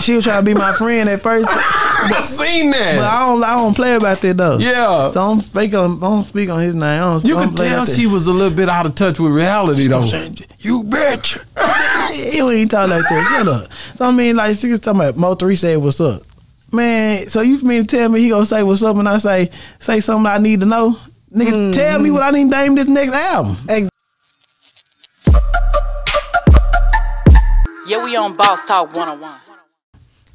she was trying to be my friend at first, I seen that. but I don't I don't play about that though. yeah. So I don't speak on I don't speak on his name. I don't, you I don't could tell she was a little bit out of touch with reality though. You bitch. you ain't talking like that. Shut up. So I mean, like she was talking about Mo three said what's up. Man, so you mean to tell me he gonna say what's up and I say say something I need to know? Nigga, hmm. tell me what I need to name this next album. Exactly. Yeah, we on Boss Talk 101.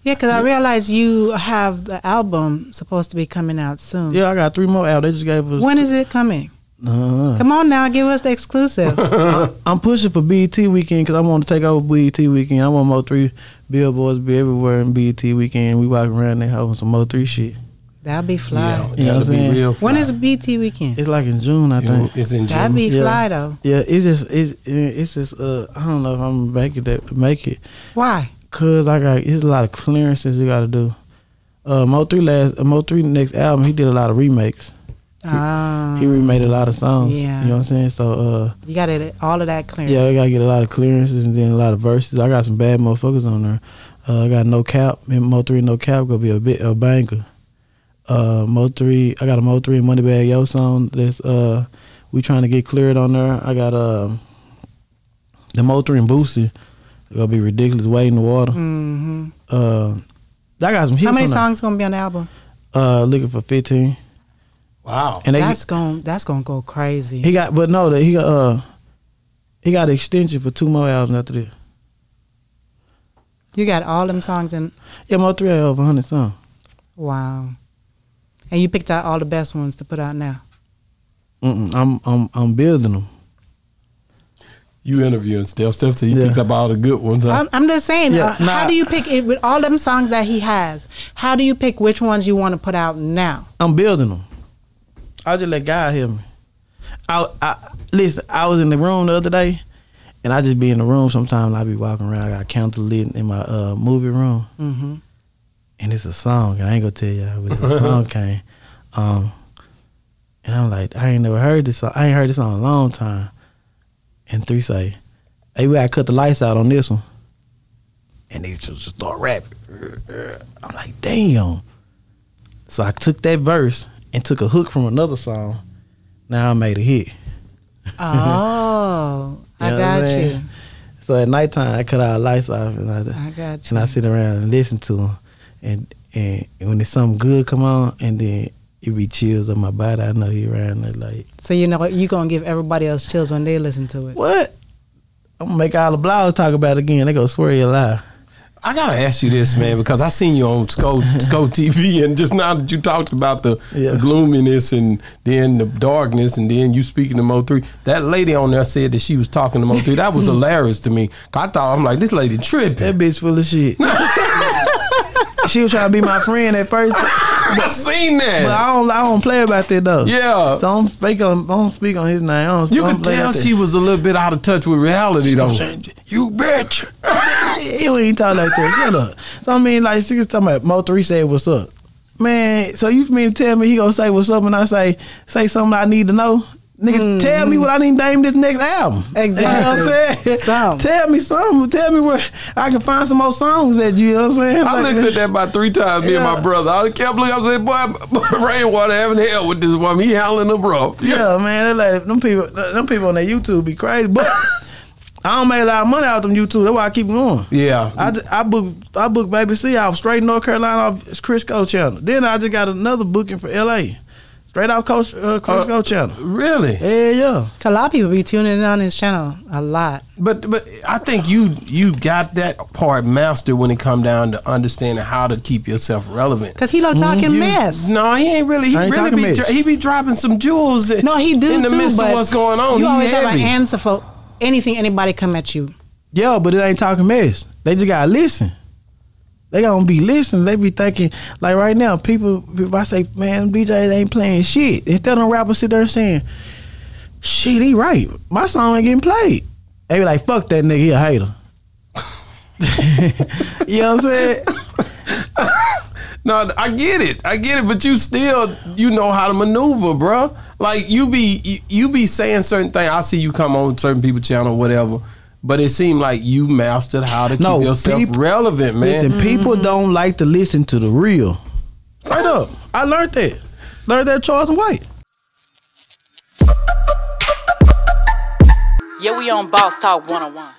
Yeah, because I realize you have the album supposed to be coming out soon. Yeah, I got three more out. They just gave us. When is it coming? Uh, Come on now, give us the exclusive. I'm pushing for BET weekend because I want to take over BET weekend. I want Mo three billboards be everywhere in BET weekend. We walk around there having some Mo three shit. That'll be fly. Yeah, You know that'll what I'm be saying? real. When fly. is BT weekend? It's like in June, I think. It's in June. That'd June. be Yeah. fly though. Yeah, it's just it's it's just uh I don't know if I'm gonna make it that make it Why? Cause I got it's a lot of clearances you got to do. Uh, Mo three last uh, Mo three next album he did a lot of remakes. Um, He remade a lot of songs. yeah. you know what I'm saying. So uh you got it, all of that clear. yeah, I gotta get a lot of clearances and then a lot of verses. I got some bad motherfuckers on there. Uh, I got no cap. And Mo three no cap gonna be a bit a banger. Uh, Mo three I got a Mo three and Moneybagg Yo song that's uh we trying to get cleared on there. I got um the Mo three and Boosie gonna be ridiculous. Way in the water. hmm Uh, I got some hits How many on there. songs gonna be on the album? Uh, looking for fifteen. Wow. And they that's gonna that's gonna go crazy. he got but no that he got uh he got an extension for two more albums after this. you got all them songs in. Yeah, Mo three had over hundred songs. Wow. And you picked out all the best ones to put out now. Mm-mm, I'm I'm I'm building them. You interviewing Steph. Steph said he Yeah. picked up all the good ones. Huh? I'm, I'm just saying. Yeah, uh, nah. How do you pick it with all them songs that he has? How do you pick which ones you want to put out now? I'm building them. I just let God hear me. I, I listen. I was in the room the other day, and I just be in the room. Sometimes I be walking around. I got counter lit in my uh, movie room, Mm-hmm. and it's a song. And I ain't gonna tell y'all, but it's a song came. Um, and I'm like, I ain't never heard this song. I ain't heard this song in a long time. And three say, "Hey, we gotta cut the lights out on this one." And they just start rapping. I'm like, damn. So I took that verse and took a hook from another song. Now I made a hit. Oh, I You know what got you. So at nighttime, I cut our lights off and I, I got you. and I sit around and listen to them. And, and and when there's something good come on, and then it be chills on my body, I know he around there like, So you know you gonna give everybody else chills when they listen to it. what? I'm gonna make all the blogs talk about it again. They gonna swear you lie. I gotta ask you this, man, because I seen you on Sco Sco TV, and just now that you talked about the, Yeah. the gloominess and then the darkness, and then you speaking to Mo three. That lady on there said that she was talking to Mo three. That was hilarious to me. I thought I'm like this lady tripping. That bitch full of shit. she was trying to be my friend at first, I seen but I don't I don't play about that though. Yeah, So I don't speak on I don't speak on his name. I don't, you I don't could tell that. she was a little bit out of touch with reality though. Saying, You bitch. you ain't talk like that. Shut up. So I mean, like she was talking about Mo three said what's up. Man, so you mean to tell me he gonna say what's up and I say say something I need to know? Nigga, hmm. tell me what I need to name this next album. Exactly. You know what I'm saying? Some. Tell me something. Tell me where I can find some more songs that you, you know what I'm saying? I Like- looked at that about three times, me and my brother. I kept looking, I was said, boy, Rainwater having hell with this woman. He howling up rough. Yeah, man, they like them people. Them people on that YouTube be crazy, but I don't make a lot of money out them YouTube. That's why I keep going. Yeah. I, ju- I book I book Baby C off straight North Carolina off Chris Crisco channel. Then I just got another booking for L.A. Straight off Coast uh, Go channel. Really? Yeah, yeah. 'Cause A lot of people be tuning in on his channel a lot. But but I think you you got that part mastered when it come down to understanding how to keep yourself relevant. Cause he love talking you- mess. No, he ain't really. He ain't really be mess. he be dropping some jewels. No, he do in the too, midst of what's going on. You he always have an answer for anything anybody come at you. Yeah, but it ain't talking mess. They just gotta listen. They gonna be listening. They be thinking like right now. People, if I say, man, DJs ain't playing shit. Instead of rappers sit there saying, shit, he right. My song ain't getting played. They be like, fuck that nigga, he a hater. you know what I'm saying? No, I get it. I get it. But you still you know how to maneuver, bro. Like you be you, you be saying certain things. I see you come on certain people channel, whatever. But it seemed like you mastered how to keep No, yourself peop- relevant, man. Listen, mm-hmm. people don't like to listen to the real. Straight up. I learned that. Learned that Charles White. Yeah, we on Boss Talk 101.